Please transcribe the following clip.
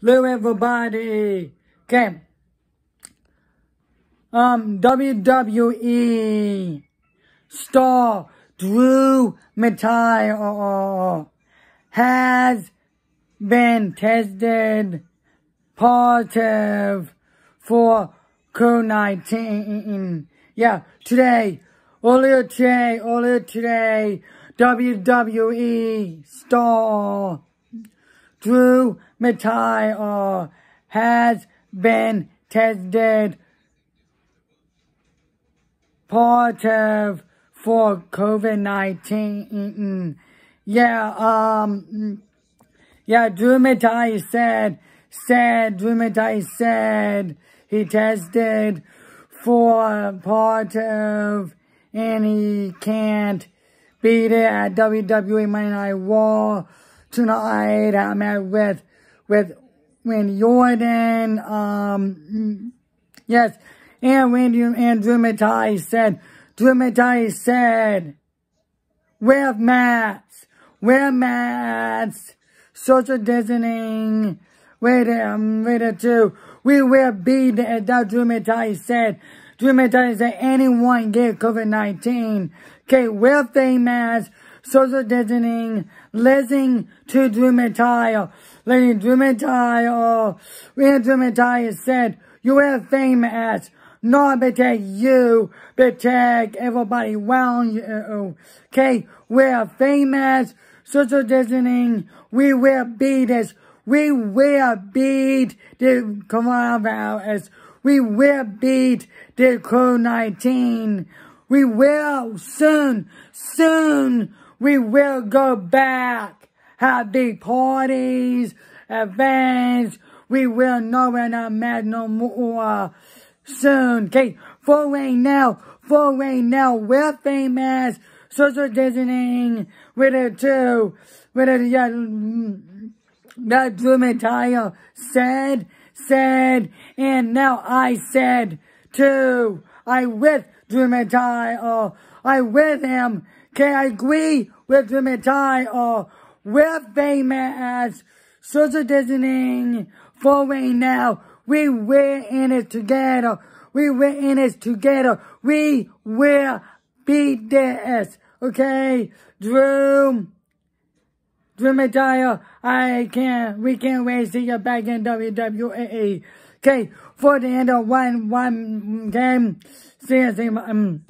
Hello, everybody. Okay. Um, WWE star Drew McIntyre uh, uh, uh, has been tested positive for COVID-19. Yeah, today, earlier today, earlier today, WWE star Drew McIntyre has been tested positive for COVID-19. Yeah, um, yeah, Drew McIntyre said, said, Drew McIntyre said he tested for positive and he can't beat it at WWE Monday Night Raw tonight. I'm at with, with, when Jordan, um, yes, and Randy and Drew McIntyre said, Drew McIntyre said, wear masks, wear masks, social distancing, wait, um, wait, two, we wear bead, that Drew McIntyre said, Drew McIntyre said, anyone get COVID-19, okay, wear face masks, social distancing, listening to letting Drew McIntyre, when Drew McIntyre said, you wear face masks, not protect you, protect everybody around you. Okay, we're famous, social distancing, we wear beads, we wear bead the coronavirus, we wear bead the COVID-19, we will soon, soon, we will go back, have big parties, events, we will know we're not mad no more soon. Okay, for right now, for right now, we're famous. Social distancing with it too. With it, yeah, that McIntyre said, said, and now I said too. I with McIntyre. I with him. Can I agree with Drew McIntyre? We're famous. Social distancing for right now. We we're in it together. We we're in it together. We will beat this. Okay? Drew. Drew McIntyre, I can't, we can't wait to see you back in WWE. Okay, for the end of one, one game, see um,